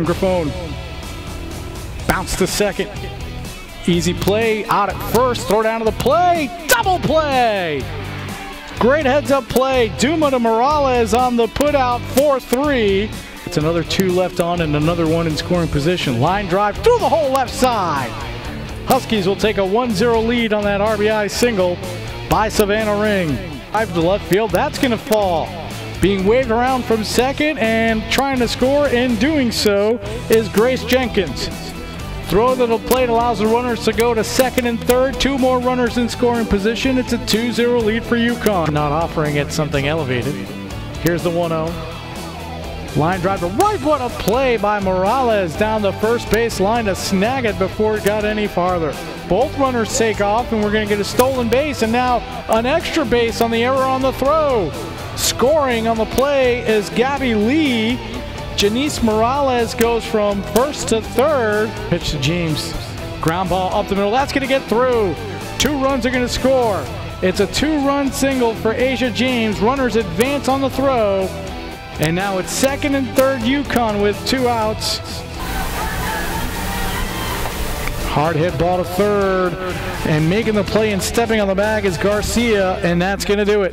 Grifone. Bounce to second. Easy play out at first. Throw down to the play. Double play. Great heads up play. Duma to Morales on the put out 4 3. It's another two left on and another one in scoring position. Line drive through the whole left side. Huskies will take a 1 0 lead on that RBI single by Savannah Ring. Drive to left field. That's going to fall being waved around from second and trying to score in doing so is Grace Jenkins. Throw to the plate allows the runners to go to second and third. Two more runners in scoring position. It's a 2-0 lead for UConn. Not offering it something elevated. Here's the 1-0. Line drive to right. What a play by Morales down the first base line to snag it before it got any farther. Both runners take off and we're going to get a stolen base and now an extra base on the error on the throw. Scoring on the play is Gabby Lee. Janice Morales goes from first to third. Pitch to James. Ground ball up the middle. That's going to get through. Two runs are going to score. It's a two-run single for Asia James. Runners advance on the throw. And now it's second and third UConn with two outs. Hard hit ball to third. And making the play and stepping on the bag is Garcia. And that's going to do it.